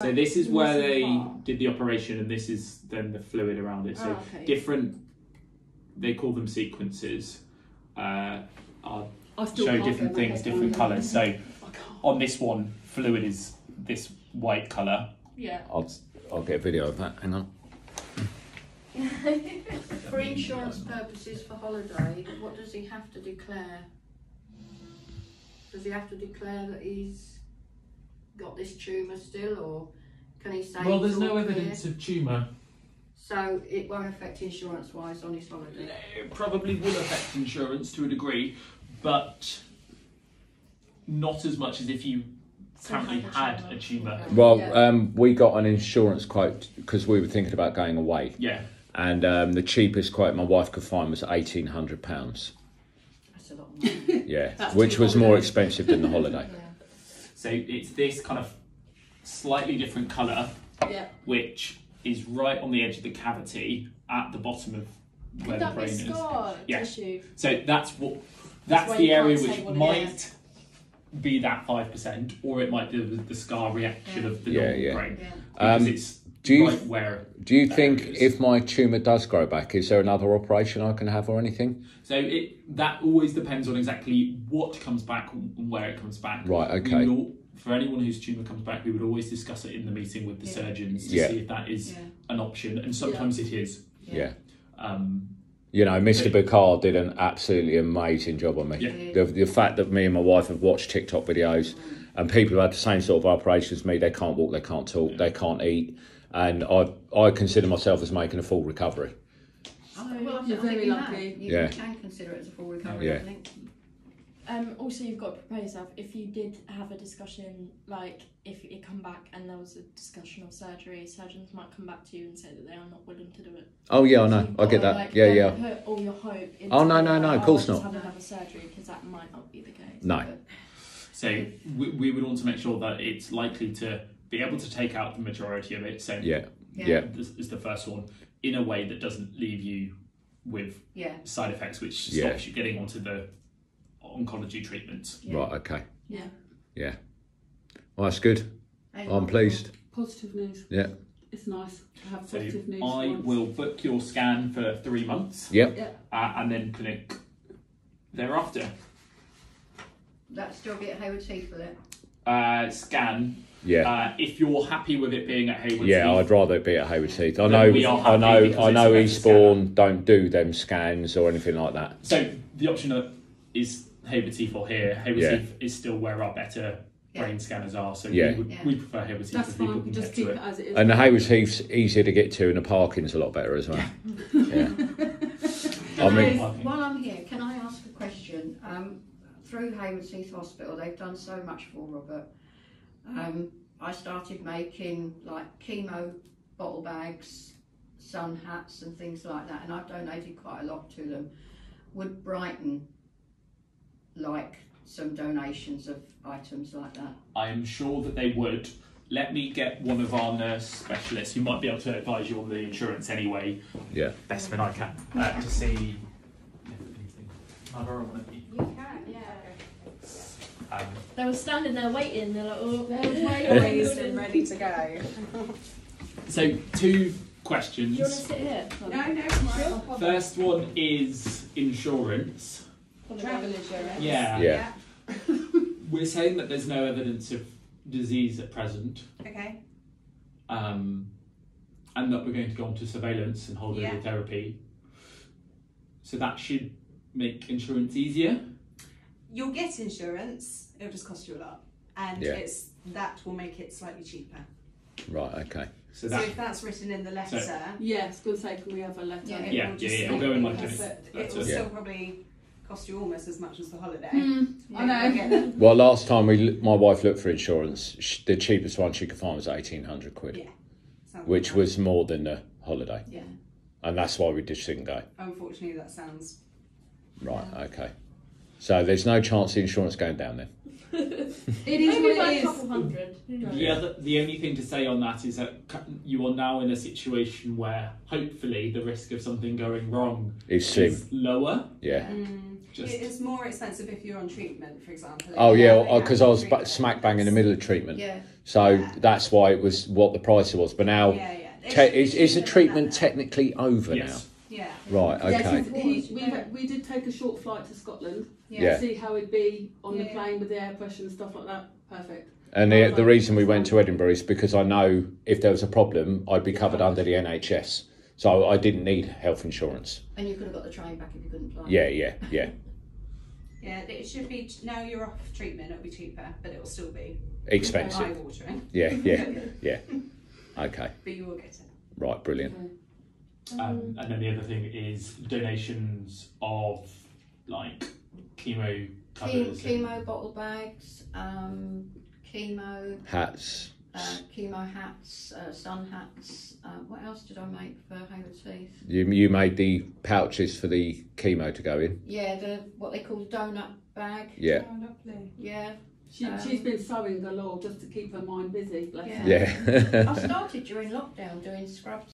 So this is where they part. did the operation, and this is then the fluid around it. So Oh, okay. different. They call them sequences. Uh, are show different things, different colours. So on this one, fluid is this white colour. Yeah. I'll, I'll get a video of that. Hang on. For insurance purposes for holiday, what does he have to declare? Does he have to declare that he's got this tumour still, or can he say? Well, there's no all clear? evidence of tumour. So it won't affect insurance wise on his holiday. It probably will affect insurance to a degree, but not as much as if you currently had a tumour. Well, um, we got an insurance quote because we were thinking about going away, Yeah. and um, the cheapest quote my wife could find was eighteen hundred pounds. That's a lot of money. Yeah, That's which was more expensive than the holiday. yeah. So it's this kind of slightly different colour, Yeah. which is right on the edge of the cavity at the bottom of where Could the that be brain is. scar Yeah. tissue? So that's what That's that's the you can't area say which what it might be that five percent, or it might be the, the scar reaction of the Yeah, normal yeah. brain Yeah. because Um, it's do you- right where. Do you think Areas. if my tumour does grow back, is there another operation I can have or anything? So it that always depends on exactly what comes back and where it comes back. Right, okay. would for anyone whose tumour comes back, we would always discuss it in the meeting with the Yeah. surgeons to Yeah. see if that is Yeah. an option, and sometimes it is. Yeah. Um, You know, Mr. Okay. Bukar did an absolutely amazing job on me. Yeah. The, the fact that me and my wife have watched TikTok videos and people who had the same sort of operations as me, they can't walk, they can't talk, they can't eat. And I, I consider myself as making a full recovery. Oh, well, I You're very lucky. You Yeah. can consider it as a full recovery, Yeah. I think. Um, also, you've got to prepare yourself. If you did have a discussion, like if it come back and there was a discussion of surgery, surgeons might come back to you and say that they are not willing to do it. Oh, yeah, I know. you've I get that. like, yeah, yeah. Put all your hope into Oh, no, no, no, of oh, course I'll just not. Have another surgery because that might not be the case. No. But so we, we would want to make sure that it's likely to be able to take out the majority of it. So Yeah. Yeah. this is the first one in a way that doesn't leave you with Yeah. side effects, which Yeah. stops you getting onto the oncology treatment. yeah. Right, okay. Yeah. Yeah. Well, that's good. And- I'm pleased. Positive news. Yeah. It's nice to have So positive news. I once. will book your scan for three months Yep. uh, and then clinic thereafter. That's still be at Hayward Heath, will it? Uh, scan. Yeah. Uh, if you're happy with it being at Hayward Yeah, Heath, I'd rather it be at Hayward Heath. I know, I know, I know. Eastbourne don't do them scans or anything like that. So the option that is Hayward Heath or here. Hayward Yeah. Heath is still where our better Yeah. brain scanners are. So Yeah. we, would, Yeah. we prefer Hayward Heath That's fine. can Just keep it it. as it is. And the Hayward Heath's easier to get to, and the parking's a lot better as well. Yeah. I mean- while I'm here, can I ask a question? Um, through Hayward Heath Hospital, they've done so much for Robert. Um, I started making like chemo bottle bags, sun hats, and things like that, and I've donated quite a lot to them. Would Brighton like some donations of items like that? I am sure that they would. Let me get one of our nurse specialists who might be able to advise you on the insurance anyway. Yeah. Best than I can uh, to see. if anything. Mother or one of you. You can, yeah. Um, They were standing there waiting. They're like, oh, There was Raised and ready to go. so two Do questions. you want to sit here? No, no, sure. First one is insurance. Travel insurance. Yeah. Yeah. We're saying that there's no evidence of disease at present, Okay. um, and that we're going to go on to surveillance and hold Yeah. over therapy. So that should make insurance easier. You'll get insurance. It'll just cost you a lot, and Yeah. it's that will make it slightly cheaper. Right. Okay. So So, that if that's written in the letter, Yes, good say, can we have a letter? Yeah. it Yeah, will yeah, just yeah, it'll go in my but clinic. It will it. still probably cost you almost as much as the holiday. Hmm, I know. I. Well, last time we, my wife looked for insurance, sh the cheapest one she could find was eighteen hundred quid, Yeah. Which like was more than the holiday, Yeah. and that's why we just didn't go. unfortunately that sounds. Right. Okay. So there's no chance the insurance going down then. It is Maybe what by a is. couple hundred. Who knows? the other, the only thing to say on that is that cu- you are now in a situation where hopefully the risk of something going wrong It's sim. is lower. Yeah. Mm, Just It is more expensive if you're on treatment, for example. Oh yeah, you're because I was ba- smack bang in the middle of treatment, Yeah. so Yeah. that's why it was what the price was. But now, Yeah, yeah. It te- should- is, it is the should be treatment like that. technically over yes. Yeah. Right. Yeah, Okay. so he, we, we did take a short flight to Scotland Yeah. to see how it'd be on the plane with the air pressure and stuff like that. Perfect. And the, the um, reason we went to Edinburgh is because I know if there was a problem, I'd be covered under the NHS. So I didn't need health insurance. And you could have got the train back if you couldn't fly. Yeah, yeah, yeah. Yeah, it should be, now you're off treatment, it'll be cheaper, but it'll still be Expensive. eye watering. Yeah, yeah, yeah. Okay. But you will get it. Right, brilliant. Um, and then the other thing is donations of like chemo Chem- covers. chemo bottle bags, um, chemo, Hats. uh, chemo hats, uh, sun hats. Uh, what else did I make for Hayward Heath? You, you made the pouches for the chemo to go in. Yeah, the what they call donut bag. Yeah, Oh, lovely. Yeah, She, Um, she's been sewing galore just to keep her mind busy. Bless Yeah. her. yeah. I started during lockdown doing scrub